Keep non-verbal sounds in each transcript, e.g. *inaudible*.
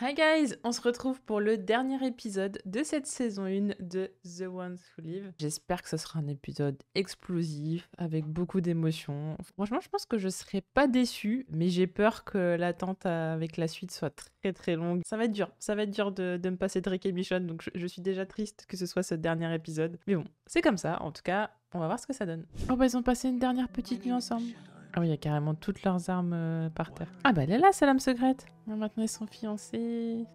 Hi guys, on se retrouve pour le dernier épisode de cette saison 1 de The Ones Who Live. J'espère que ce sera un épisode explosif, avec beaucoup d'émotions. Franchement, je pense que je serai pas déçue, mais j'ai peur que l'attente avec la suite soit très très longue. Ça va être dur, ça va être dur de, me passer Drake et Michonne, donc je, je suis déjà triste que ce soit ce dernier épisode. Mais bon, c'est comme ça, en tout cas, on va voir ce que ça donne. Oh bah ils ont passé une dernière petite nuit ensemble. Ah oui, il y a carrément toutes leurs armes euh, par terre. Ah bah elle est là, sa lame secrète. Ah, maintenant ils sont fiancés.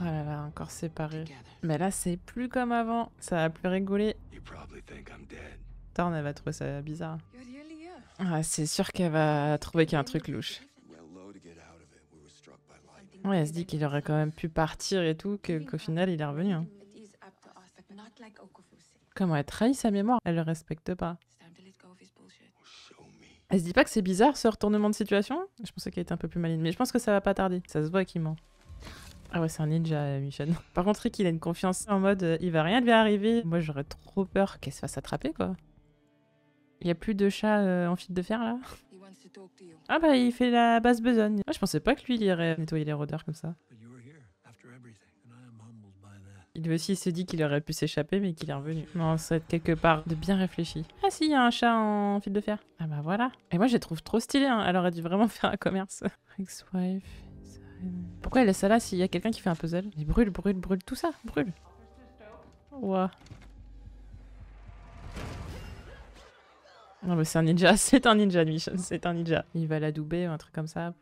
Oh là là, encore séparés. Mais là, c'est plus comme avant. Ça va plus rigoler. Torn, elle va trouver ça bizarre. Ah, c'est sûr qu'elle va trouver qu'il y a un truc louche. Ouais, elle se dit qu'il aurait quand même pu partir et tout, qu'au final, il est revenu. Hein. Comment elle trahit sa mémoire Elle le respecte pas. Elle se dit pas que c'est bizarre ce retournement de situation? Je pensais qu'elle était un peu plus maligne, mais je pense que ça va pas tarder. Ça se voit qu'il ment. Ah ouais, c'est un ninja, euh, Michel. *laughs* Par contre, Rick, il a une confiance en mode euh, il va rien lui arriver. Moi, j'aurais trop peur qu'elle se fasse attraper, quoi. Il y a plus de chat euh, en fil de fer là? Ah bah, il fait la basse besogne. Ah, je pensais pas que lui, il irait nettoyer les rôdeurs comme ça. Il aussi se dit qu'il aurait pu s'échapper, mais qu'il est revenu. Non, ça va être quelque part de bien réfléchi. Ah si, il y a un chat en fil de fer. Ah bah voilà. Et moi, je les trouve trop stylés. Hein. Elle aurait dû vraiment *laughs* faire un commerce. Ex-wife. Pourquoi elle laisse ça là s'il y a quelqu'un qui fait un puzzle? Il brûle, brûle, brûle, tout ça, brûle. Ouah. Non mais c'est un ninja, *laughs* c'est un ninja Mission, c'est un ninja. Il va l'adouber ou un truc comme ça.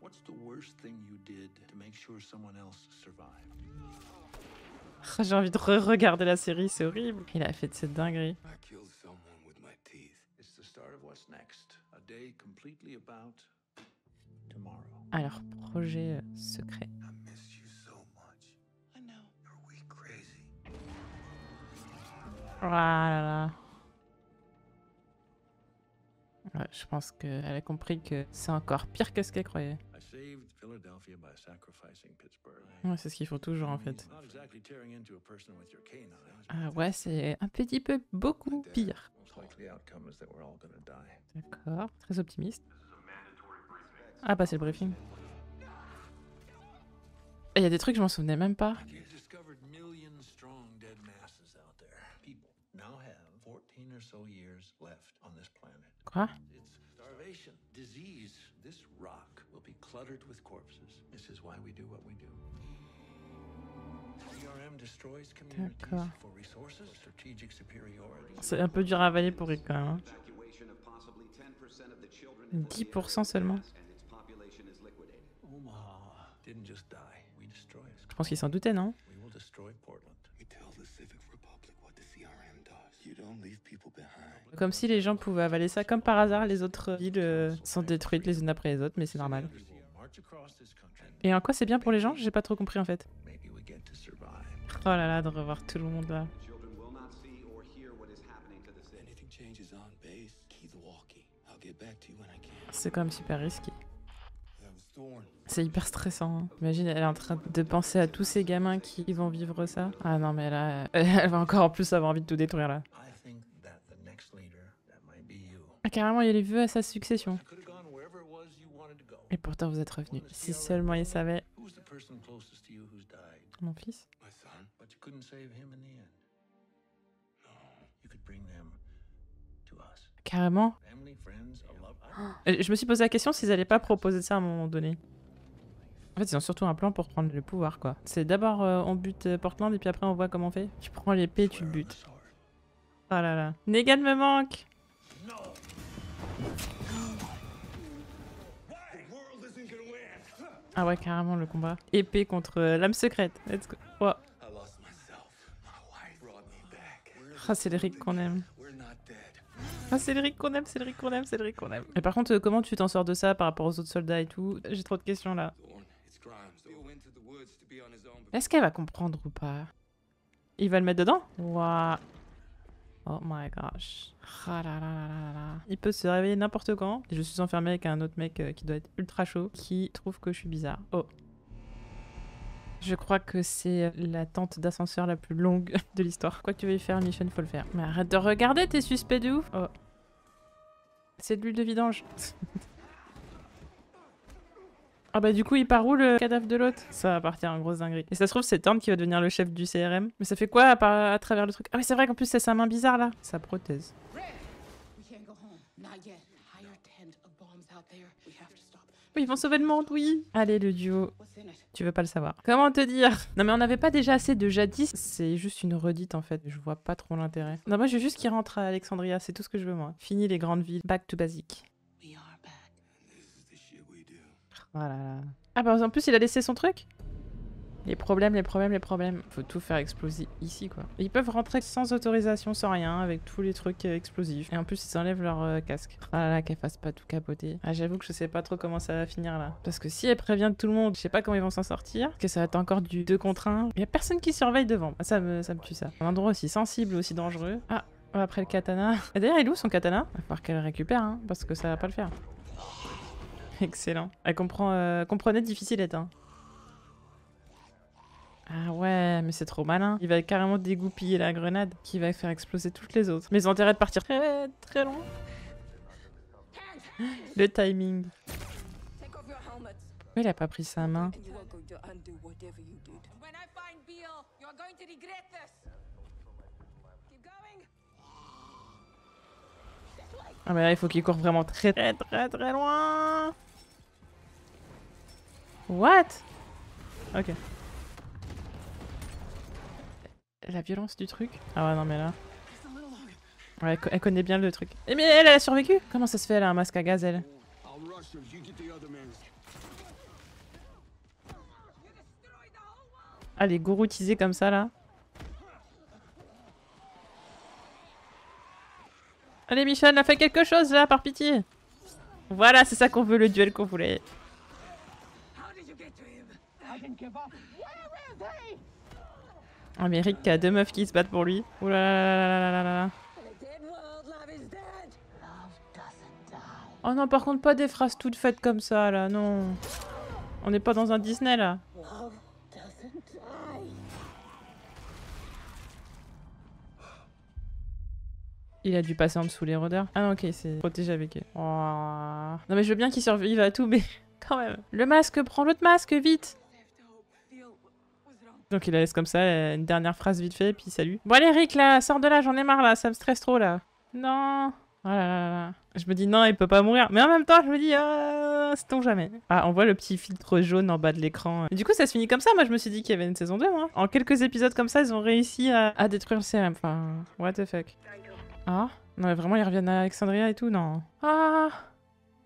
*laughs* J'ai envie de re-regarder la série, c'est horrible. Il a fait de cette dinguerie. Alors, projet euh, secret. Voilà. Ouais, je pense qu'elle a compris que c'est encore pire que ce qu'elle croyait. Ouais, c'est ce qu'ils font toujours en fait. Ah ouais, c'est un petit peu beaucoup pire. D'accord, très optimiste. Ah bah c'est le briefing. Il y a des trucs, je m'en souvenais même pas. Quoi? D'accord. C'est un peu dur à avaler pour Rick quand même. 10% hein. seulement. Je pense qu'il s'en doutait, non? Comme si les gens pouvaient avaler ça. Comme par hasard, les autres villes euh, sont détruites les unes après les autres, mais c'est normal. Et en quoi c'est bien pour les gens? J'ai pas trop compris en fait. Oh là là, de revoir tout le monde là. C'est quand même super risqué. C'est hyper stressant. Hein. Imagine, elle est en train de penser à tous ces gamins qui vont vivre ça. Ah non, mais là, *laughs* elle va encore en plus avoir envie de tout détruire là. Ah, carrément, il y a les vœux à sa succession. Et pourtant, vous êtes revenu. Si seulement il savait. Mon fils Carrément. *gasps* Je me suis posé la question s'ils allaient pas proposer ça à un moment donné. En fait, ils ont surtout un plan pour prendre le pouvoir, quoi. C'est d'abord euh, on bute euh, Portland et puis après on voit comment on fait. Tu prends l'épée, tu le butes. Oh là là. Negan me manque Ah ouais, carrément le combat. Épée contre euh, l'âme secrète. Let's go. Ah, c'est Rick qu'on aime. Ah, c'est Rick qu'on aime, c'est Rick qu'on aime, c'est Rick qu'on aime. Et par contre, euh, comment tu t'en sors de ça par rapport aux autres soldats et tout J'ai trop de questions là. Est-ce qu'elle va comprendre ou pas? Il va le mettre dedans? Waouh Oh my gosh. Il peut se réveiller n'importe quand. Je suis enfermé avec un autre mec euh, qui doit être ultra chaud, qui trouve que je suis bizarre. Oh. Je crois que c'est la tente d'ascenseur la plus longue *laughs* de l'histoire. Quoi que tu veuilles faire, Mission, faut le faire. Mais arrête de regarder, t'es suspect de ouf. Oh. C'est de l'huile de vidange. *laughs* Ah bah du coup il part où le cadavre de l'autre Ça va partir en grosse dinguerie. Et ça se trouve c'est Thorne qui va devenir le chef du CRM. Mais ça fait quoi à, travers le truc? Ah oui c'est vrai qu'en plus c'est sa main bizarre là. Sa prothèse. Oui, ils vont sauver le monde, oui. Allez, le duo. Tu veux pas le savoir. Comment te dire? Non mais on n'avait pas déjà assez de jadis. C'est juste une redite en fait. Je vois pas trop l'intérêt. Non moi je veux juste qu'il rentre à Alexandria. C'est tout ce que je veux moi. Fini les grandes villes. Back to basic. Voilà. Ah bah en plus il a laissé son truc? Les problèmes, les problèmes, les problèmes. Faut tout faire exploser ici, quoi. ils peuvent rentrer sans autorisation, sans rien, avec tous les trucs euh, explosifs. Et en plus, ils enlèvent leur euh, casque. Ah là là, qu'elle fasse pas tout capoter. Ah, j'avoue que je sais pas trop comment ça va finir, là. Parce que si elle prévient tout le monde, je sais pas comment ils vont s'en sortir. Que ça va être encore du 2 contre 1. Il y a personne qui surveille devant. Ça me, ça me tue, ça. Un endroit aussi sensible, aussi dangereux. Ah, après le katana. D'ailleurs, il est où son katana? Il va falloir qu'elle récupère, hein, parce que ça va pas le faire. *laughs* Excellent. Elle comprend, euh, comprenait difficile hein. Ah ouais, mais c'est trop malin. Il va carrément dégoupiller la grenade qui va faire exploser toutes les autres. Mais ils ont intérêt de partir très très loin. *gasps* Le timing. Il a pas pris sa main. Ah mais là il faut qu'il court vraiment très très très très loin. What? Ok la violence du truc? Ah ouais, non, mais là. Ouais, elle connaît bien le truc. Et mais elle, elle a survécu? Comment ça se fait, elle a un masque à gaz, elle? Ah, elle est gouroutisée comme ça, là. Allez, Michel, a fait quelque chose, là, par pitié Voilà, c'est ça qu'on veut, le duel qu'on voulait. Amérique a deux meufs qui se battent pour lui. Ouh Oh non, par contre, pas des phrases toutes faites comme ça, là, non. On n'est pas dans un Disney, là. Il a dû passer en dessous les rôdeurs. Ah non, ok, c'est protégé avec eux. Oh. Non mais je veux bien qu'il survive à tout, mais *laughs* quand même. Le masque, prends l'autre masque, vite donc il la laisse comme ça, une dernière phrase vite fait, puis salut. Bon allez Rick là, sors de là, j'en ai marre là, ça me stresse trop là. Non. Oh là là là. Je me dis non, il peut pas mourir. Mais en même temps, je me dis, euh, c'est jamais. Ah, on voit le petit filtre jaune en bas de l'écran. Du coup, ça se finit comme ça. Moi, je me suis dit qu'il y avait une saison 2, moi. En quelques épisodes comme ça, ils ont réussi à, à détruire le CRM. Enfin, what the fuck. Ah? Non, mais vraiment, ils reviennent à Alexandria et tout, non. Ah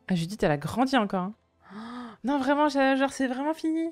Ah, Judith, elle a grandi encore. Hein. *gasps* Non, vraiment, genre, c'est vraiment fini.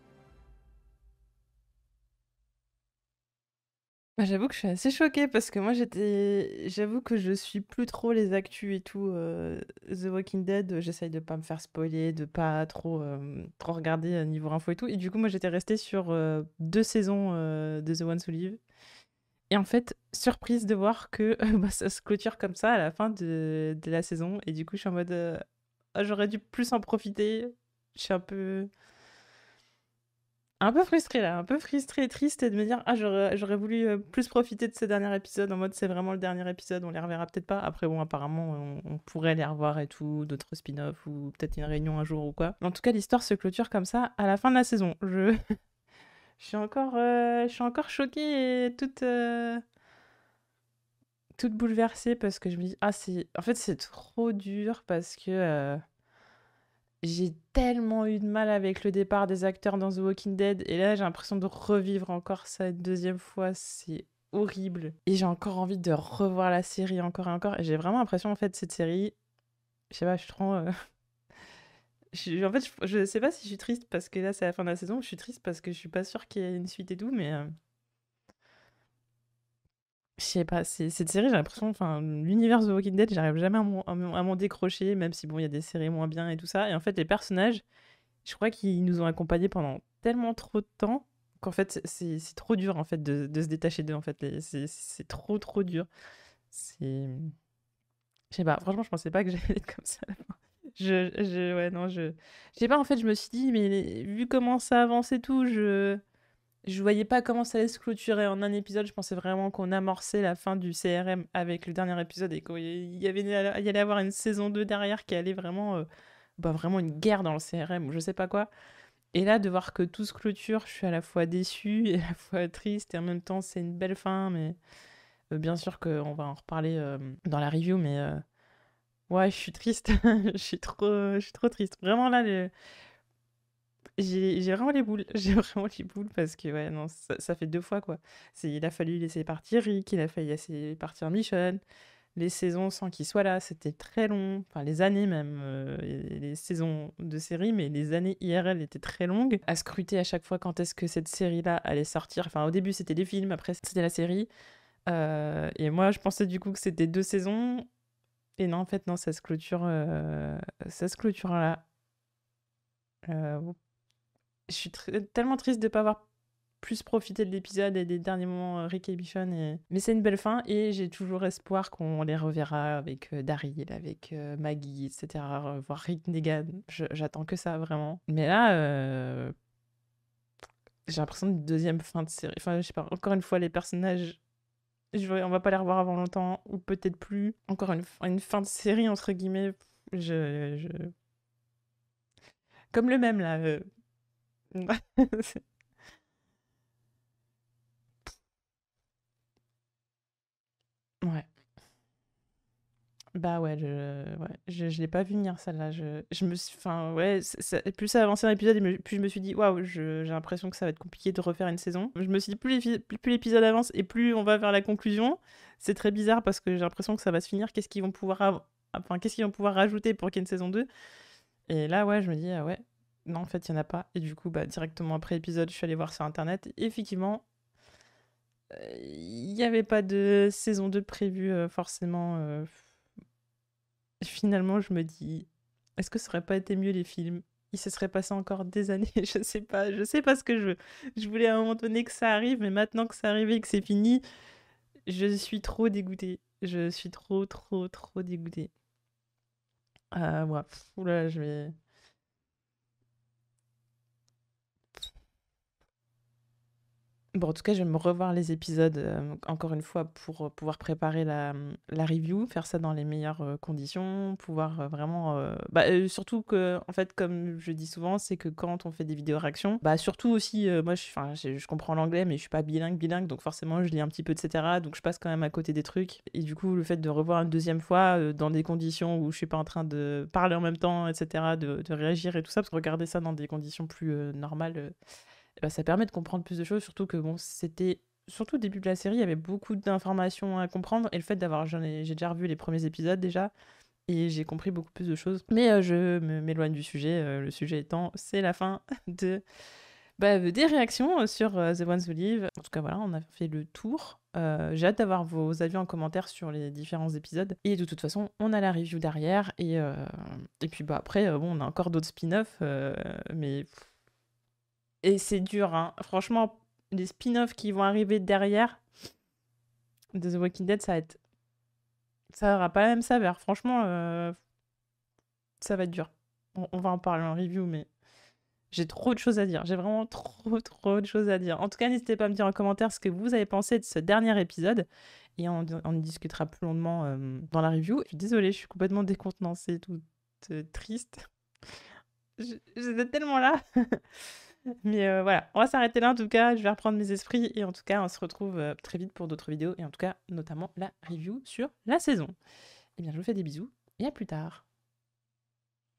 J'avoue que je suis assez choquée parce que moi j'étais j'avoue que je suis plus trop les actus et tout, euh, The Walking Dead, j'essaye de pas me faire spoiler, de pas trop, euh, trop regarder, euh, niveau info et tout. Et du coup moi j'étais restée sur, deux saisons, de The Ones Who Live et en fait, surprise de voir que, *laughs* bah, ça se clôture comme ça à la fin de de la saison. Et du coup je suis en mode, «Ah j'aurais dû plus en profiter». Je suis un peu un peu frustré là, un peu frustré et triste et de me dire ah j'aurais voulu euh, plus profiter de ces derniers épisodes en mode c'est vraiment le dernier épisode, on les reverra peut-être pas. Après bon apparemment on, pourrait les revoir et tout, d'autres spin-offs ou peut-être une réunion un jour ou quoi. en tout cas l'histoire se clôture comme ça à la fin de la saison. Je, *laughs* je suis encore euh, encore choquée et toute euh, toute bouleversée parce que je me dis ah c'est en fait c'est trop dur parce que j'ai tellement eu de mal avec le départ des acteurs dans The Walking Dead et là j'ai l'impression de revivre encore ça une deuxième fois, c'est horrible. Et j'ai encore envie de revoir la série encore et encore et j'ai vraiment l'impression en fait cette série, je sais pas, je suis trop... Euh, *laughs* en fait, je, sais pas si je suis triste parce que là c'est la fin de la saison, je suis triste parce que je suis pas sûre qu'il y ait une suite et tout, mais... Euh, Je sais pas, cette série, j'ai l'impression, enfin, l'univers de Walking Dead, j'arrive jamais à m'en décrocher, même si bon, il y a des séries moins bien et tout ça. Et en fait, les personnages, je crois qu'ils nous ont accompagnés pendant tellement trop de temps qu'en fait, c'est trop dur en fait de, se détacher d'eux. En fait, c'est trop trop dur. C'est, je sais pas. Franchement, je pensais pas que j'allais être comme ça. *laughs* Je, je, ouais, non, je, je sais pas. En fait, je me suis dit, mais vu comment ça avance et tout, je je voyais pas comment ça allait se clôturer en un épisode. Je pensais vraiment qu'on amorçait la fin du CRM avec le dernier épisode et qu'il y, y allait avoir une saison 2 derrière qui allait vraiment, euh, bah, vraiment une guerre dans le CRM ou je sais pas quoi. Et là, de voir que tout se clôture, je suis à la fois déçue *laughs* et à la fois triste et en même temps, c'est une belle fin. Mais euh, bien sûr qu'on va en reparler euh, dans la review, mais ouais, je suis triste. *laughs* je, suis trop, je suis trop triste. Vraiment là, le j'ai vraiment les boules. *laughs* J'ai vraiment les boules parce que, ouais, non, ça, fait deux fois, quoi. Il a fallu laisser partir Rick, il a fallu laisser partir Michonne. Les saisons sans qu'il soit là, c'était très long. Enfin, les années même. Euh, les saisons de série, mais les années IRL étaient très longues. À scruter à chaque fois quand est-ce que cette série-là allait sortir. Enfin, au début, c'était les films, après, c'était la série. Euh, et moi, je pensais du coup que c'était deux saisons. Et non, en fait, non, ça se clôture, euh, ça se clôture là. Je suis tellement triste de ne pas avoir plus profité de l'épisode et des derniers moments euh, Rick et Bichon. Mais c'est une belle fin et j'ai toujours espoir qu'on les reverra avec euh, Daryl, avec euh, Maggie, etc. Voir Rick Negan. J'attends que ça, vraiment. Mais là, j'ai l'impression d'une deuxième fin de série. Enfin, je sais pas, encore une fois, les personnages. Je... On va pas les revoir avant longtemps, ou peut-être plus. Encore une, fin de série, entre guillemets. Je... Comme le même, là. *laughs* Ouais. Bah ouais, je, ouais, je, je l'ai pas vu venir celle-là. Je, je me suis, ouais, plus ça avançait dans l'épisode, plus je me suis dit waouh, j'ai l'impression que ça va être compliqué de refaire une saison. Je me suis dit plus l'épisode avance et plus on va vers la conclusion. C'est très bizarre parce que j'ai l'impression que ça va se finir. Qu'est-ce qu'ils vont pouvoir, enfin qu'est-ce qu'ils vont pouvoir rajouter pour qu'il y ait une saison 2 Et là ouais, je me dis ah ouais, non, en fait, il n'y en a pas. Et du coup, bah, directement après l'épisode, je suis allée voir sur Internet. Et effectivement, euh, il n'y avait pas de saison 2 prévue euh, forcément. Euh. Finalement, je me dis, est-ce que ça aurait pas été mieux les films? Il se serait passé encore des années, *laughs* je sais pas, je sais pas ce que je veux. Je voulais à un moment donné que ça arrive, mais maintenant que c'est arrivé et que c'est fini, je suis trop dégoûtée. Je suis trop, trop, trop dégoûtée. Ah, ouais. Oula, je vais... Bon, en tout cas, je vais me revoir les épisodes euh, encore une fois pour euh, pouvoir préparer la, la review, faire ça dans les meilleures euh, conditions, pouvoir vraiment. bah, surtout que, en fait, comme je dis souvent, c'est que quand on fait des vidéos réactions, bah, surtout aussi, moi, je comprends l'anglais, mais je suis pas bilingue, bilingue, donc forcément, je lis un petit peu, etc. Donc, je passe quand même à côté des trucs. Et du coup, le fait de revoir une deuxième fois dans des conditions où je suis pas en train de parler en même temps, etc., de, de réagir et tout ça, parce que regarder ça dans des conditions plus normales bah, ça permet de comprendre plus de choses, surtout que bon, c'était surtout au début de la série, il y avait beaucoup d'informations à comprendre et le fait d'avoir j'ai déjà revu les premiers épisodes déjà et j'ai compris beaucoup plus de choses. Mais euh, je m'éloigne du sujet, euh, le sujet étant c'est la fin *laughs* de bah, des réactions sur euh, The Ones Who Live. En tout cas voilà, on a fait le tour. j'ai hâte d'avoir vos avis en commentaire sur les différents épisodes. Et de toute façon, on a la review derrière. Et, et puis bah, après, bon, on a encore d'autres spin-offs. mais et c'est dur, hein. Franchement, les spin-offs qui vont arriver derrière de The Walking Dead, ça va être. Ça aura pas la même saveur. Franchement, euh, ça va être dur. On, va en parler en review, mais j'ai trop de choses à dire. J'ai vraiment trop, trop de choses à dire. En tout cas, n'hésitez pas à me dire en commentaire ce que vous avez pensé de ce dernier épisode. Et on, on y discutera plus longuement euh, dans la review. Je suis désolée, je suis complètement décontenancée, toute euh, triste. J'étais tellement là. *laughs* Mais euh, voilà, on va s'arrêter là en tout cas. Je vais reprendre mes esprits et en tout cas, on se retrouve euh, très vite pour d'autres vidéos et en tout cas, notamment la review sur la saison. Et eh bien, je vous fais des bisous et à plus tard.